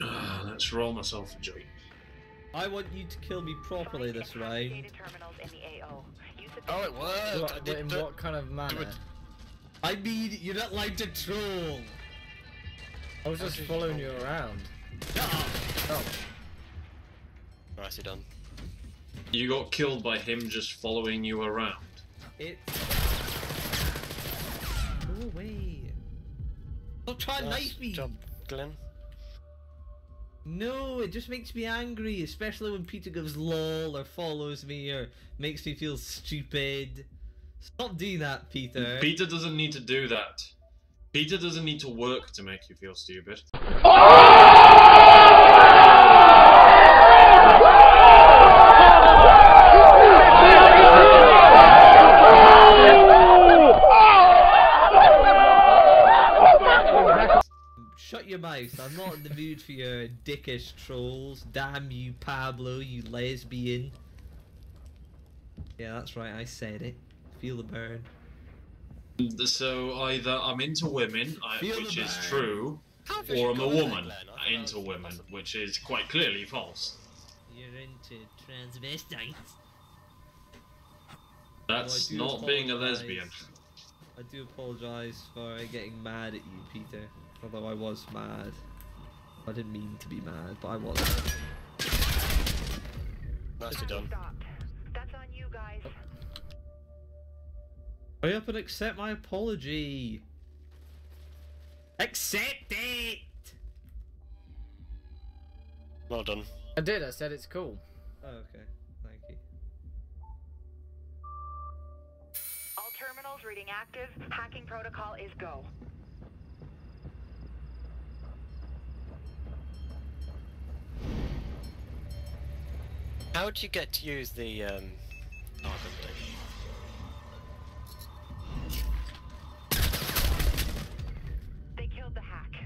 Uh, let's roll myself a joint. I want you to kill me properly this round. Oh, it worked! I What, did in the- what kind of manner? it. I mean, you're not allowed to troll. I was just following you around. Oh, Nicely done. You got killed by him just following you around. It. Go away. Don't try and Nice knife me. job, Glen. No, it just makes me angry, especially when Peter gives lol or follows me or makes me feel stupid. Stop doing that, Peter. Peter doesn't need to do that. Peter doesn't need to work to make you feel stupid. Ah! Your dickish trolls. Damn you, Pablo, you lesbian. Yeah, that's right, I said it. Feel the burn. So either I'm into women, uh, I, which is burn. true, How have you or I'm a got in there, woman Glen? I thought that into women, which is quite clearly false. You're into transvestites. That's do not being a lesbian. I do apologise for getting mad at you, Peter. Although I was mad. I didn't mean to be mad, but I was. Nicely done. Stopped. That's on you guys. Hurry up and accept my apology. Accept it! Well done. I did. I said it's cool. Oh, okay. Thank you. All terminals reading active. Hacking protocol is go. How would you get to use the um, Argon thing? They killed the hack.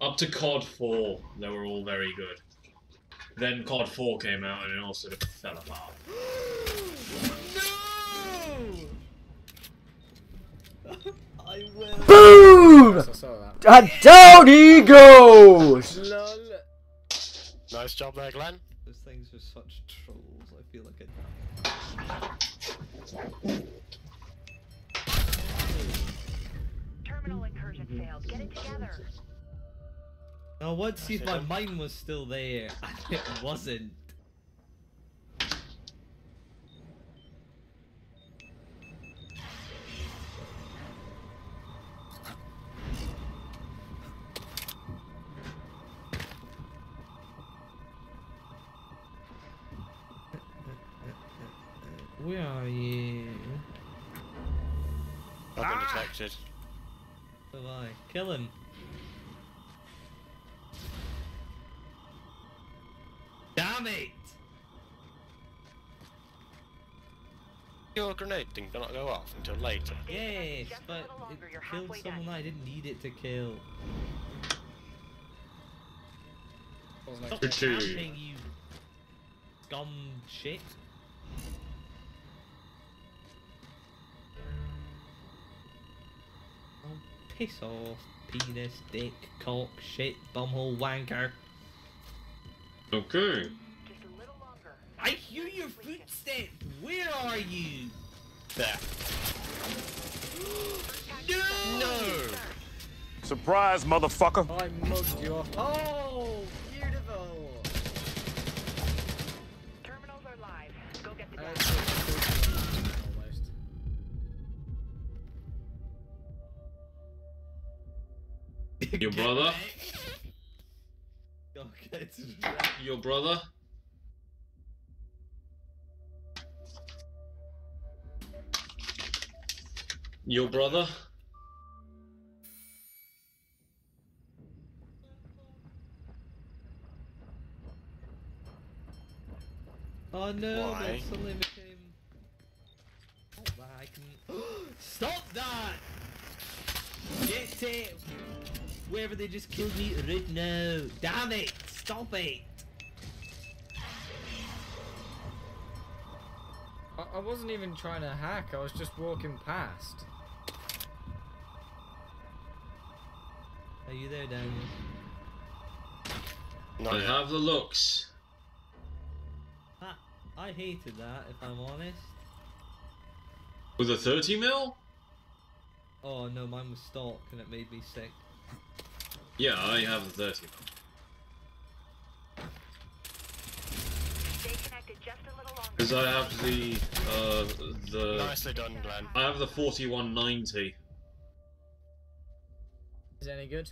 Up to COD 4, they were all very good. Then COD 4 came out and it all sort of fell apart. I will. Boom! Yes, I saw that. And down he goes! Lol. Nice job there, Glen. Those things are such trolls. I feel like a. Terminal incursion failed. Get it together. I want to see if my Actually, mind was still there. it wasn't. Where are you? I've been detected. Have I? Kill him. Damn it! Your grenade did not go off until later. Yes, but it killed someone done. I didn't need it to kill. Stop expecting- camping, you scum shit. Piss off, penis, dick, cock, shit, bumhole, wanker. Okay. Just a little longer. I hear your footsteps. Where are you? There. No! No! Surprise, motherfucker! I mugged you off. Oh, Your brother? Your brother? Your brother? Oh no, Why? that suddenly became. Not that I can. Stop that! Get it! Wherever they just killed me right now. Damn it! Stop it! I, I wasn't even trying to hack. I was just walking past. Are you there, Daniel? Not I yet. have the looks. I, I hated that, if I'm honest. With a 30 mil? Oh no, mine was stock and it made me sick. Yeah, I have the 30 mil. Stay connected just a little. Because I have the, uh, the... Nicely done, Glen. I have the 4190. Is it any good?